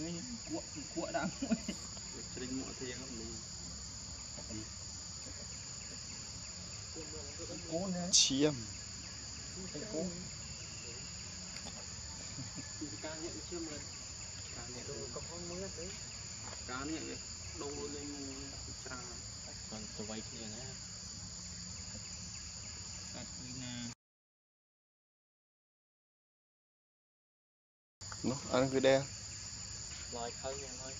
cái cuộn cuộn đã mũi trên mũi thì không mình chiêm. Cá nhận chiêm lên cá nhận đồ có con mới đấy cá nhận đồ lên trà còn tôi vay kia nữa nó ăn cứ đen. Lòi khơi nha thôi.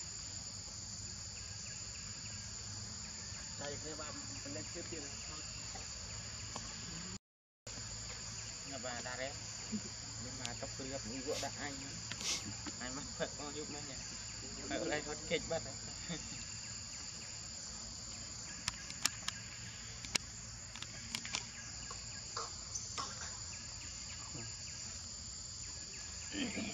Đây cái ba mình lên tiếp tiền thôi. nhà bà đã đấy nhưng mà trong tôi gặp những gỗ đã anh ai mắt thật bao nhiêu nó nhỉ ở đây vẫn kịch bật đấy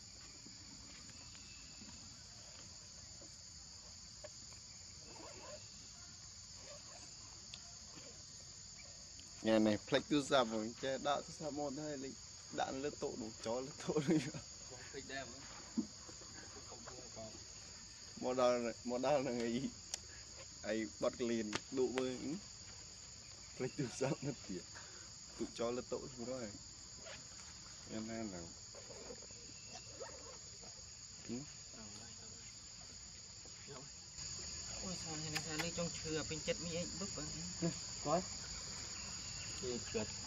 ថ្ងៃនេះផ្លេចទូរស័ព្ទវិញចេះដកទូរស័ព្ទមកហើយលេងដាក់លើតុនោះចោលលើតុនេះផ្លេចដែរមកដល់មកដល់នឹងអីអីបត់ក្លៀនឌូមើលផ្លេចទូរស័ព្ទនោះទៀតទុកចោលលើតុនោះហើយយ៉ាងណាទៅអូយសំខាន់នេះចង់ឈឺពេញចិត្តមានអីបឹកបាទនេះគាត់ Thì.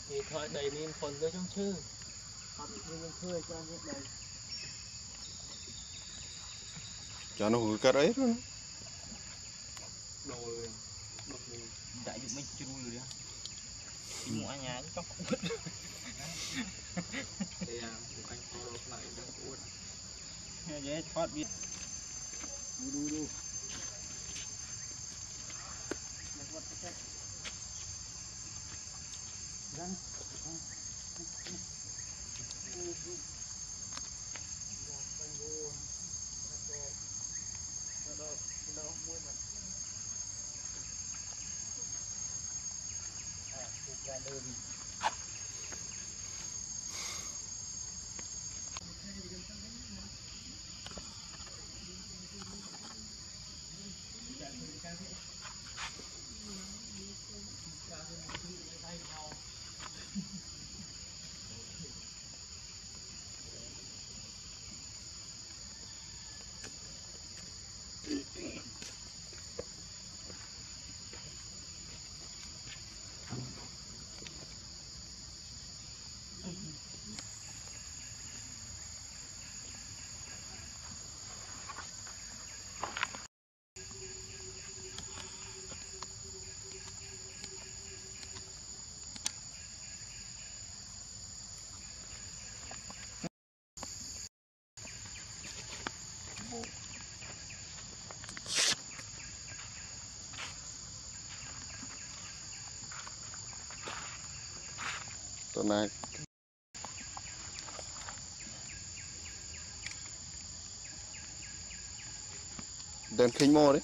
Thì thôi trong cho nó hủi cắt ấy luôn mình. đại dụng mình chui rồi đấy mua nhà chứ trong cũng anh lại được uất. thoát biết đu đu đu này đơn khinh mô đấy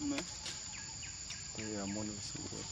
Nè. đây là môn đồ sủ rồi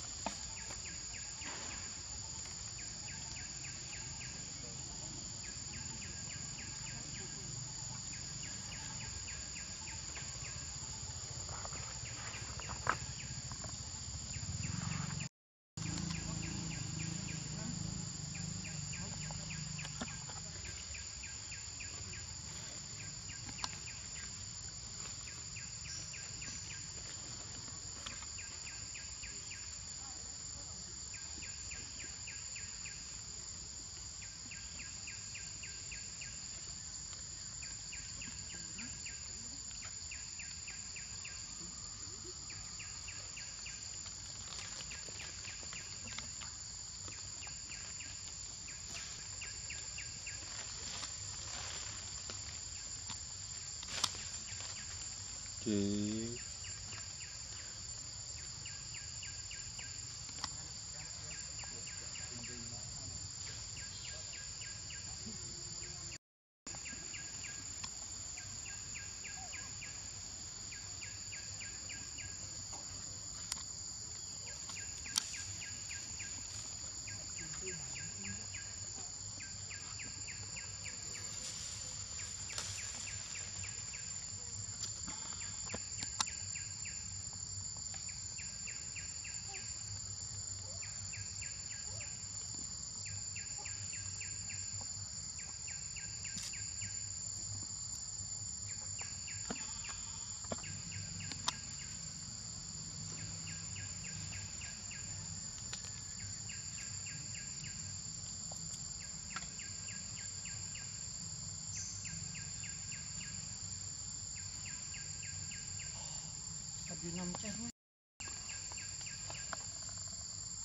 thì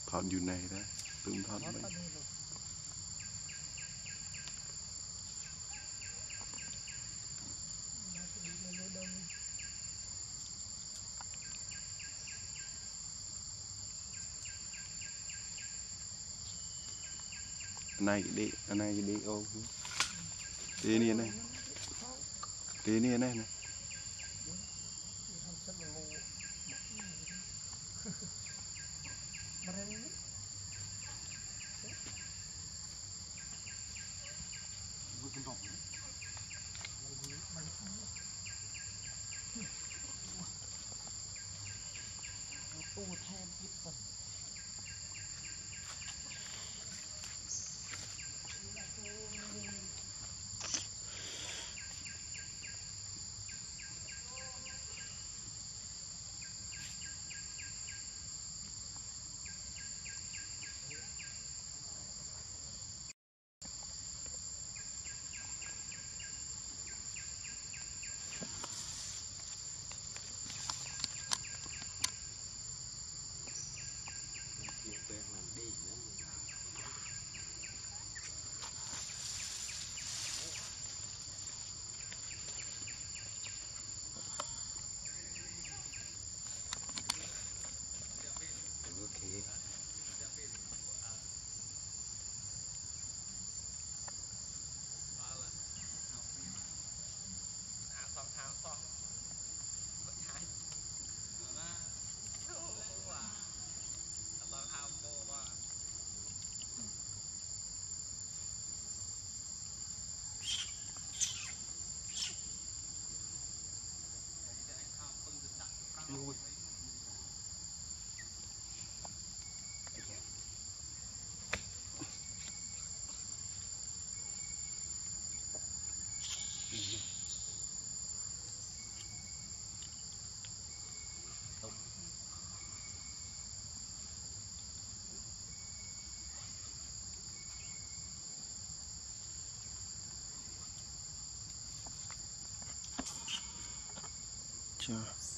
thọt dù này đó tương thọt mình này. Đi này đi ô. Tí này này. Tí này này. ចា